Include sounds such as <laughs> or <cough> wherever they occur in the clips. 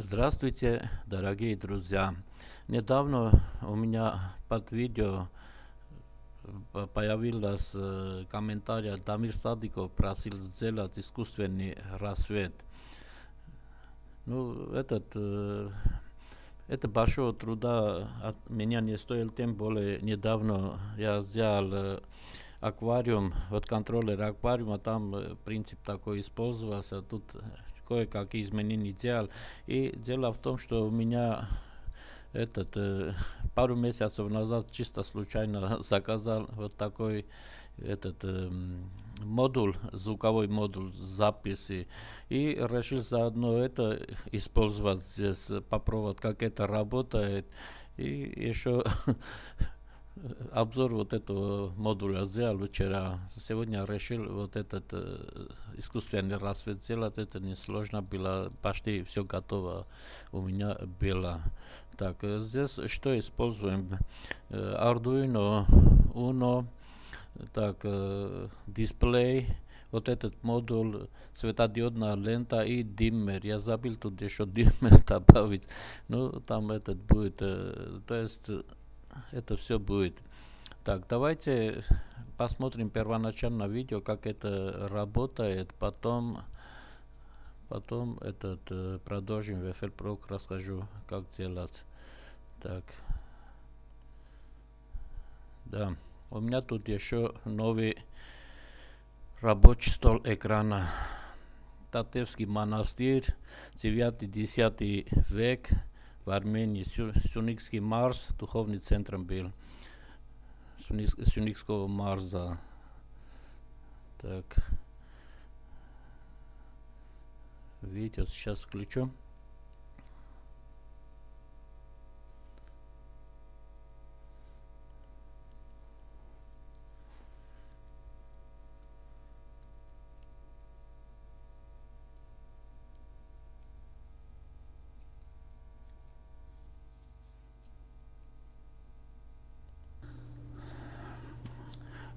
Здравствуйте, дорогие друзья! Недавно у меня под видео появилась комментарий Дамир Садиков просил сделать искусственный рассвет. Ну, этот, это большого труда от меня не стоил, тем более недавно я сделал аквариум, вот контроллер аквариума, там принцип такой использовался, тут кое-какие изменения делал. И дело в том, что у меня этот э, пару месяцев назад чисто случайно <laughs> заказал вот такой этот э, модуль, звуковой модуль записи, и решил заодно это использовать здесь, попробовать, как это работает. И еще <laughs> обзор вот этого модуля сделал вчера. Сегодня решил вот этот э, искусственный рассвет сделать. Это несложно было. Почти все готово у меня было. Так, здесь что используем? Arduino Uno. Так, дисплей. Вот этот модуль, светодиодная лента и диммер. Я забыл тут еще диммер <laughs> добавить. Ну, там этот будет. То есть это все будет. Так, давайте посмотрим первоначально видео, как это работает, потом, потом этот э, продолжим в FL расскажу, как делать. Так, да, у меня тут еще новый рабочий стол экрана. Татевский монастырь, 9-10 век, в Армении Сюникский Марс духовный центром был. Сюникского Марса. Так. Видите, сейчас включу.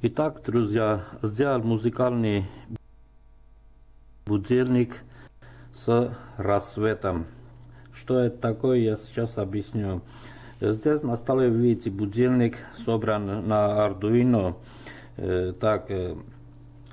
Итак, друзья, сделал музыкальный будильник с рассветом. Что это такое, я сейчас объясню. Здесь на столе видите будильник собран на Arduino. Так,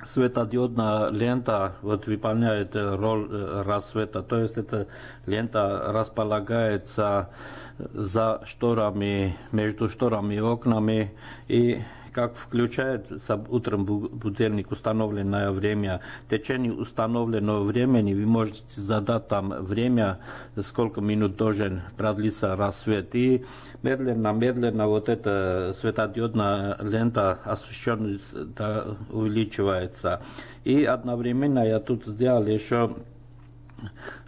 светодиодная лента вот выполняет роль рассвета, то есть эта лента располагается за шторами, между шторами и окнами и как включает утром будильник установленное время, в течение установленного времени вы можете задать там время, сколько минут должен продлиться рассвет. И медленно-медленно вот эта светодиодная лента освещенность увеличивается. И одновременно я тут сделал еще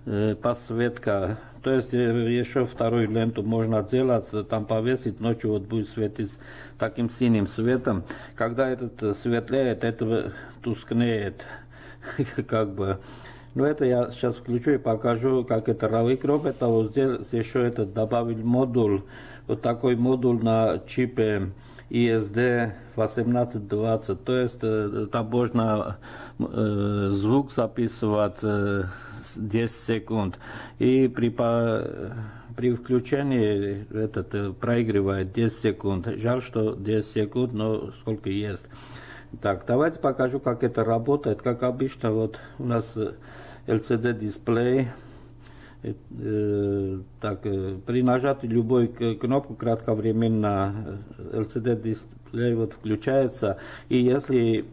э, подсветка то есть еще вторую ленту можно делать, там повесить, ночью вот будет светить таким синим светом. Когда этот светлеет, это тускнеет, <laughs> как бы. Ну это я сейчас включу и покажу, как это равый кроме того, здесь еще это добавил модуль, вот такой модуль на чипе ESD 1820, то есть там можно э, звук записывать э, 10 секунд. И при, при включении этот э, проигрывает 10 секунд. Жаль, что 10 секунд, но сколько есть. Так, давайте покажу, как это работает. Как обычно, вот у нас LCD дисплей. Э, так, э, при нажатии любой кнопку кратковременно LCD дисплей вот включается. И если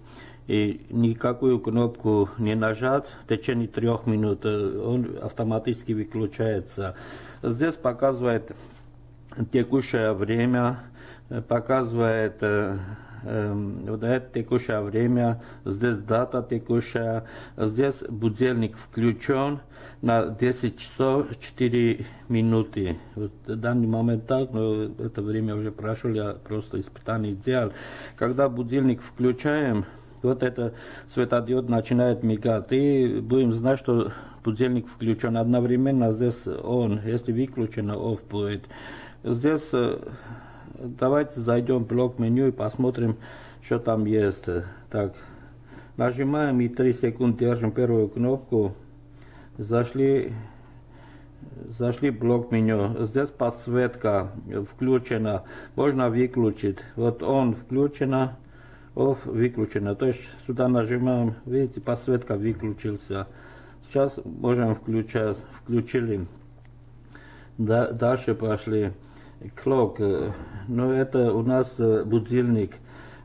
и никакую кнопку не нажать, в течение трех минут э, он автоматически выключается. Здесь показывает текущее время, э, показывает э, эм, вот это текущее время, здесь дата текущая, здесь будильник включен на 10 часов 4 минуты. Вот в данный момент так, но это время уже прошло, я просто испытание делал. Когда будильник включаем, вот это светодиод начинает мигать. И будем знать, что будильник включен одновременно. Здесь он, если выключен, off будет. Здесь э, давайте зайдем в блок меню и посмотрим, что там есть. Так, нажимаем и 3 секунды держим первую кнопку. Зашли Зашли блок меню. Здесь подсветка включена. Можно выключить. Вот он включена. Off выключена. То есть сюда нажимаем. Видите, подсветка выключился. Сейчас можем включать. Включили. Да, дальше пошли. Clock. Ну, это у нас будильник.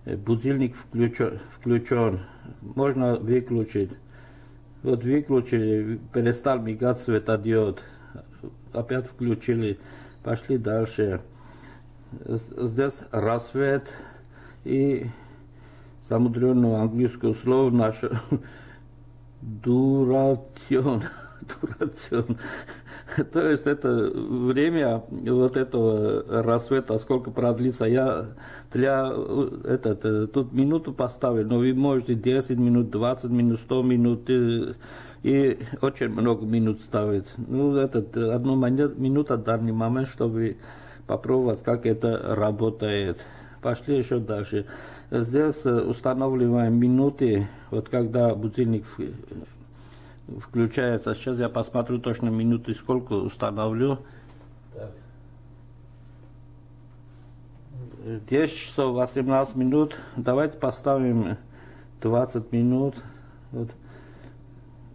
Будильник включен. включен. Можно выключить. Вот выключили, перестал мигать светодиод. Опять включили, пошли дальше. Здесь рассвет и замудренное английское слово наше <laughs> дурацион. <laughs> дурацион. <laughs> То есть это время вот этого рассвета, сколько продлится, я для этот, э, тут минуту поставил, но вы можете 10 минут, 20 минут, 100 минут и, и очень много минут ставить. Ну, этот, одну минуту данный момент, чтобы попробовать, как это работает. Пошли еще дальше. Здесь э, устанавливаем минуты, вот когда будильник включается. Сейчас я посмотрю точно минуты, сколько установлю. Так. 10 часов 18 минут. Давайте поставим 20 минут. Вот.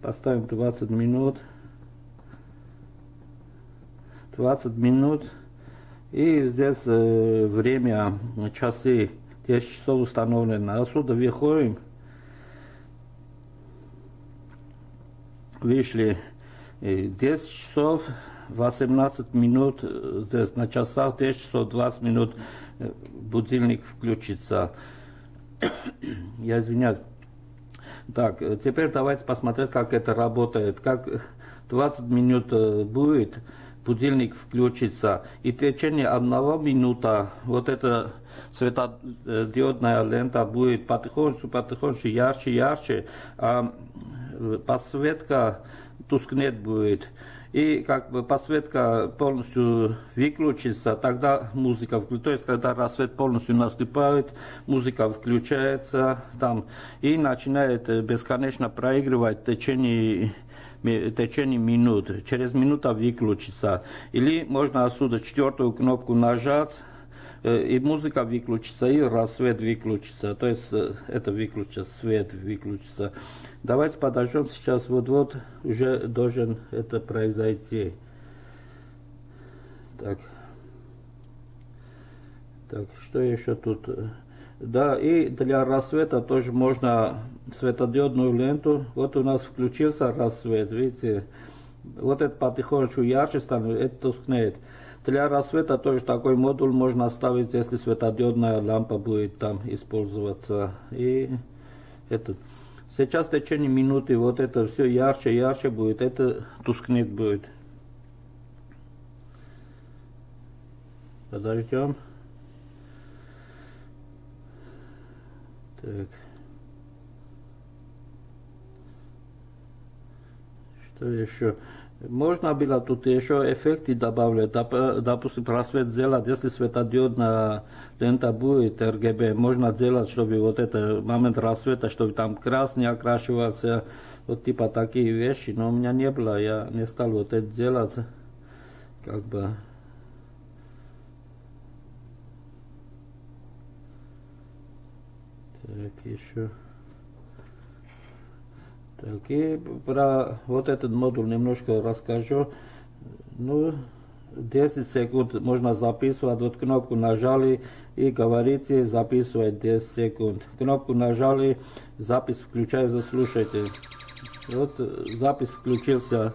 Поставим 20 минут. 20 минут. И здесь э, время, часы, 10 часов установлено. Отсюда выходим. Вышли 10 э, часов 18 минут, э, здесь на часах 10 часов 20 минут э, будильник включится. <coughs> Я извиняюсь. Так, теперь давайте посмотреть, как это работает. Как 20 минут будет, будильник включится, и в течение одного минута вот эта светодиодная лента будет потихоньку, потихоньку ярче, ярче, а подсветка тускнет будет. И как бы подсветка полностью выключится, тогда музыка включается. То есть, когда рассвет полностью наступает, музыка включается там и начинает бесконечно проигрывать в течение течение минут. Через минуту выключится. Или можно отсюда четвертую кнопку нажать, и музыка выключится, и рассвет выключится. То есть это выключится, свет выключится. Давайте подождем сейчас, вот-вот уже должен это произойти. Так. Так, что еще тут? Да, и для рассвета тоже можно светодиодную ленту. Вот у нас включился рассвет, видите? Вот это потихонечку ярче становится, это тускнеет. Для рассвета тоже такой модуль можно оставить, если светодиодная лампа будет там использоваться. И этот. Сейчас в течение минуты вот это все ярче, ярче будет, это тускнет будет. Подождем. Так. Что еще? Можно было тут еще эффекты добавлять, допустим, просвет сделать, если светодиодная лента будет RGB, можно сделать, чтобы вот этот момент рассвета, чтобы там красный окрашивался, вот типа такие вещи, но у меня не было, я не стал вот это делать, как бы. Так, еще. Так, и про вот этот модуль немножко расскажу. Ну, 10 секунд можно записывать. Вот кнопку нажали и говорите, записывать 10 секунд. Кнопку нажали, запись включается, слушайте. Вот запись включился.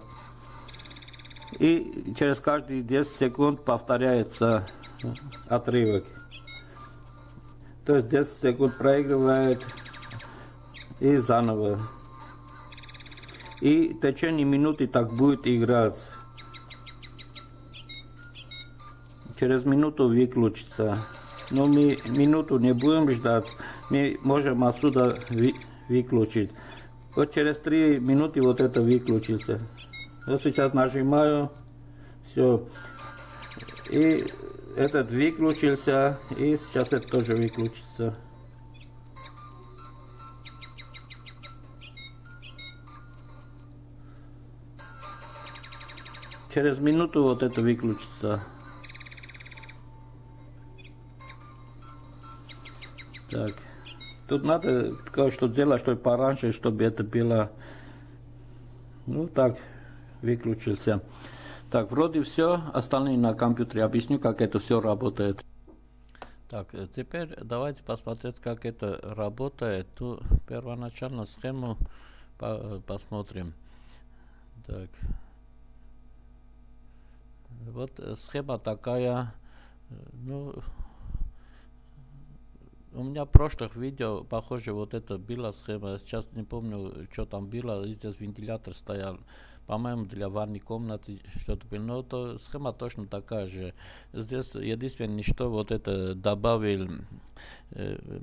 И через каждые 10 секунд повторяется отрывок. То есть 10 секунд проигрывает и заново и в течение минуты так будет играть. Через минуту выключится. Но мы минуту не будем ждать, мы можем отсюда выключить. Вот через три минуты вот это выключится. Я сейчас нажимаю, все. И этот выключился, и сейчас это тоже выключится. Через минуту вот это выключится. Так. Тут надо кое-что делать, чтобы пораньше, чтобы это было... Ну так, выключился. Так, вроде все. Остальные на компьютере. Объясню, как это все работает. Так, э, теперь давайте посмотреть, как это работает. Ту первоначальную схему э, посмотрим. Так. Вот э, схема такая. Ну, у меня в прошлых видео, похоже, вот это была схема. Сейчас не помню, что там было. Здесь вентилятор стоял. По-моему, для ванной комнаты что-то было. Но то схема точно такая же. Здесь единственное, что вот это добавил э,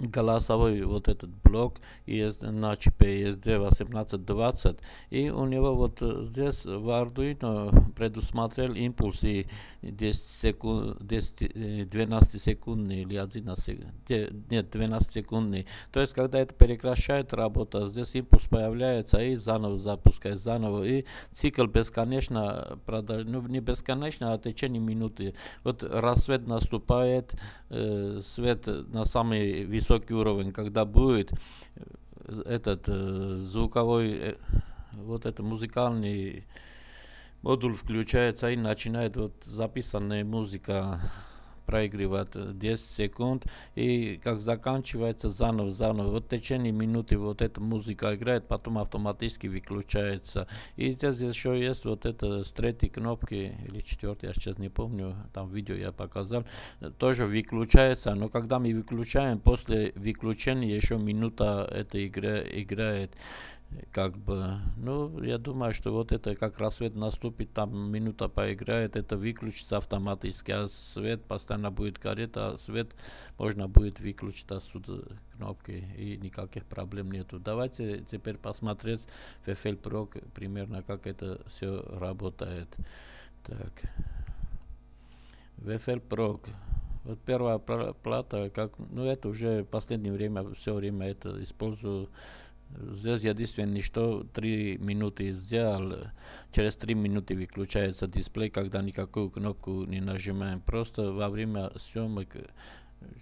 голосовой вот этот блок ES, на ESD 1820 и у него вот здесь в Arduino предусмотрел импульсы 10 секунд, 10, 12 секундные или 11, нет 12 секундные. То есть когда это прекращает работа, здесь импульс появляется и заново запускает, заново и цикл бесконечно, ну не бесконечно, а в течение минуты. Вот рассвет наступает, э, свет на самый высокий высокий уровень, когда будет э, этот э, звуковой, э, вот это музыкальный модуль включается и начинает вот записанная музыка проигрывает 10 секунд, и как заканчивается заново, заново. Вот в течение минуты вот эта музыка играет, потом автоматически выключается. И здесь еще есть вот это с третьей кнопки, или четвертой, я сейчас не помню, там видео я показал, тоже выключается, но когда мы выключаем, после выключения еще минута эта игра играет как бы, ну, я думаю, что вот это как рассвет наступит, там минута поиграет, это выключится автоматически, а свет постоянно будет гореть, а свет можно будет выключить отсюда кнопки, и никаких проблем нету. Давайте теперь посмотреть в FL Pro примерно, как это все работает. Так. В FL Pro вот первая плата, как, ну это уже в последнее время, все время это использую Здесь единственное, что 3 минуты сделал, через 3 минуты выключается дисплей, когда никакую кнопку не нажимаем. Просто во время съемок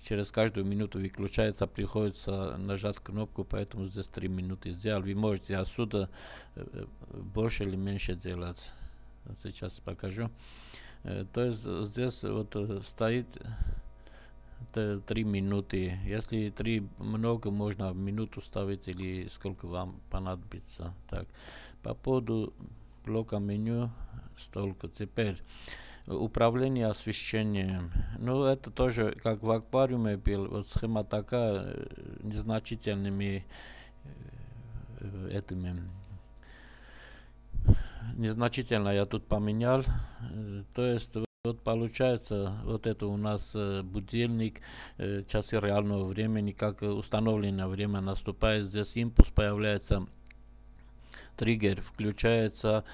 через каждую минуту выключается, приходится нажать кнопку, поэтому здесь 3 минуты сделал. Вы можете отсюда больше или меньше делать. Сейчас покажу. То есть здесь вот стоит три минуты. Если три много, можно минуту ставить или сколько вам понадобится. Так, по поводу блока меню столько. Теперь управление освещением. Ну, это тоже как в аквариуме был. Вот схема такая, незначительными этими незначительно я тут поменял. То есть вот получается, вот это у нас э, будильник, э, часы реального времени, как установленное время наступает, здесь импульс появляется, триггер включается,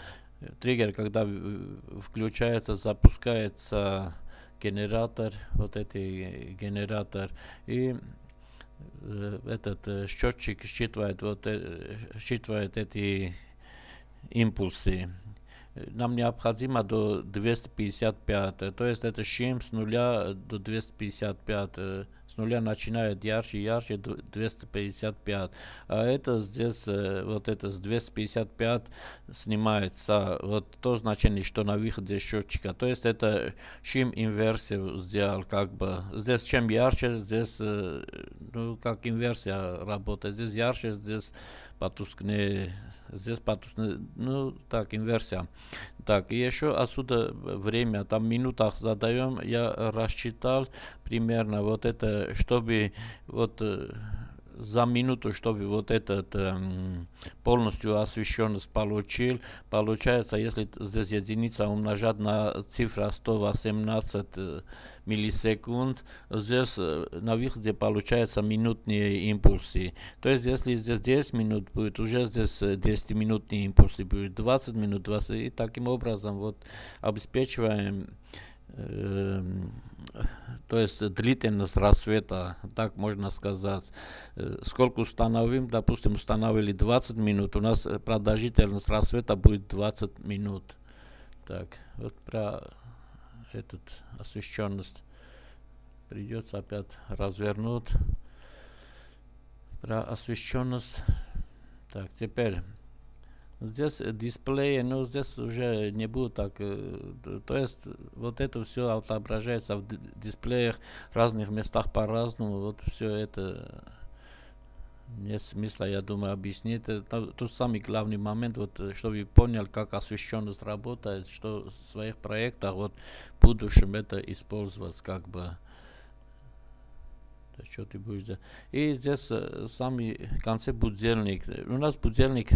триггер, когда включается, запускается генератор, вот этот генератор, и э, этот счетчик считывает, вот, считывает эти импульсы нам необходимо до 255, то есть это 7 с нуля до 255, с нуля начинает ярче, ярче до 255, а это здесь, вот это с 255 снимается, вот то значение, что на выходе счетчика, то есть это чем инверсию сделал, как бы, здесь чем ярче, здесь, ну, как инверсия работает, здесь ярче, здесь потускнее, здесь потускнее, ну, так, инверсия. Так, и еще отсюда время, там минутах задаем, я рассчитал примерно вот это, чтобы вот за минуту, чтобы вот этот эм, полностью освещенность получил, получается, если здесь единица умножать на цифра 118 э, миллисекунд, здесь э, на выходе получается минутные импульсы. То есть, если здесь 10 минут будет, уже здесь 10 э, импульсы будет, 20 минут, 20, и таким образом вот обеспечиваем то есть длительность рассвета, так можно сказать. Э, сколько установим, допустим, установили 20 минут, у нас продолжительность рассвета будет 20 минут. Так, вот про этот освещенность придется опять развернуть. Про освещенность. Так, теперь Здесь дисплеи, ну здесь уже не будет так. То есть вот это все отображается в дисплеях в разных местах по-разному. Вот все это нет смысла, я думаю, объяснить. Это тот самый главный момент, вот, чтобы понял, как освещенность работает, что в своих проектах вот, в будущем это использовать как бы. Да, что ты будешь делать? И здесь самый конце будильник. У нас будильник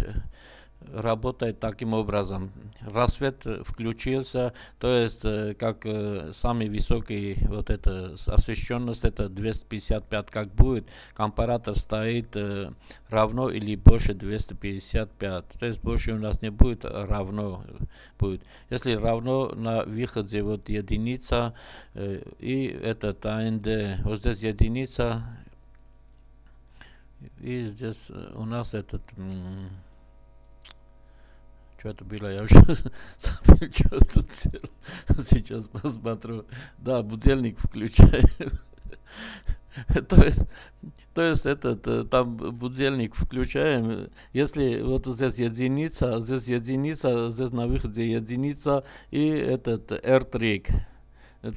работает таким образом. Рассвет включился, то есть как самый высокий вот эта освещенность, это 255 как будет, компаратор стоит равно или больше 255, то есть больше у нас не будет равно будет. Если равно на выходе вот единица и этот АНД, вот здесь единица и здесь у нас этот что это было, я уже <laughs> забыл, <laughs> что тут. <laughs> Сейчас посмотрю. Да, будильник включаю. то есть, то есть этот, там будильник включаем, если вот здесь единица, здесь единица, здесь на выходе единица и этот R-трик.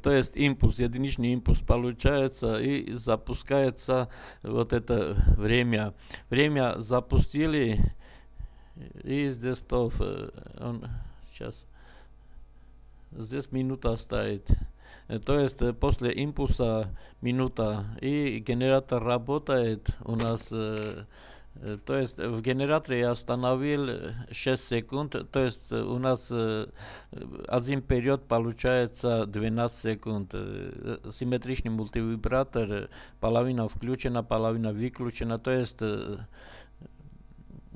То есть импульс, единичный импульс получается и запускается вот это время. Время запустили, и здесь то, он сейчас, здесь минута стоит. То есть после импульса минута и генератор работает у нас то есть в генераторе я установил 6 секунд, то есть у нас один период получается 12 секунд. Симметричный мультивибратор, половина включена, половина выключена, то есть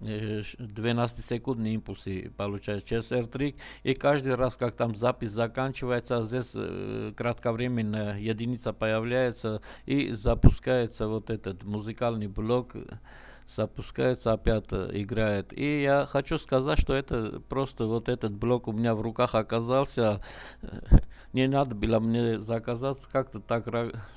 12-секундные импульсы получаются через R3, и каждый раз, как там запись заканчивается, здесь э, кратковременно единица появляется и запускается вот этот музыкальный блок, запускается, опять играет. И я хочу сказать, что это просто вот этот блок у меня в руках оказался. Не надо было мне заказать, как-то так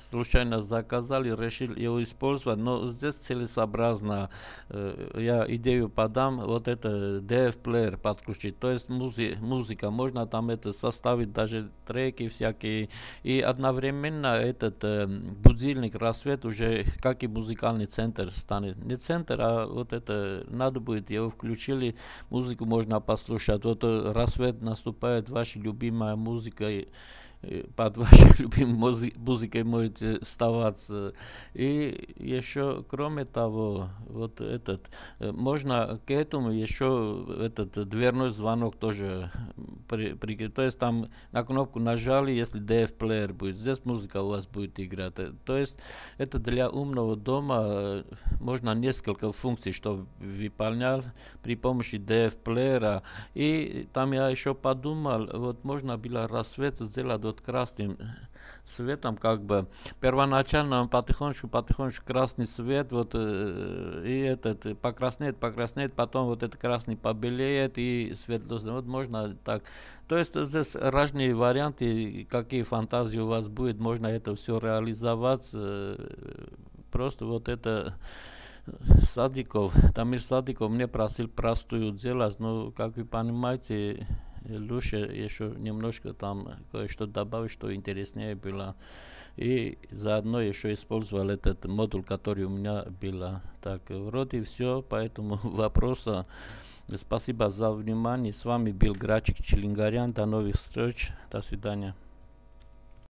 случайно заказал и решил его использовать. Но здесь целесообразно я идею подам, вот это DF-плеер подключить. То есть музи музыка, можно там это составить даже треки всякие. И одновременно этот будильник рассвет уже как и музыкальный центр станет. Не центр, а вот это надо будет, его включили, музыку можно послушать. Вот рассвет наступает, ваша любимая музыка, под вашей <laughs> любимой музыкой можете оставаться. И еще, кроме того, вот этот, можно к этому еще этот дверной звонок тоже при, при, то есть там на кнопку нажали, если DF плеер будет, здесь музыка у вас будет играть. То есть это для умного дома можно несколько функций, что выполнял при помощи DF плеера. И там я еще подумал, вот можно было рассвет сделать вот красным светом, как бы первоначально он потихонечку, потихонечку красный свет, вот э, и этот покраснеет, покраснеет, потом вот этот красный побелеет и светло, вот можно так. То есть здесь разные варианты, какие фантазии у вас будет, можно это все реализовать, э, просто вот это Садиков, Тамир Садиков мне просил простую делать, но, как вы понимаете, лучше еще немножко там кое-что добавить, что интереснее было. И заодно еще использовал этот модуль, который у меня был. Так, вроде все, поэтому вопроса. Спасибо за внимание. С вами был Грачик Челингарян. До новых встреч. До свидания.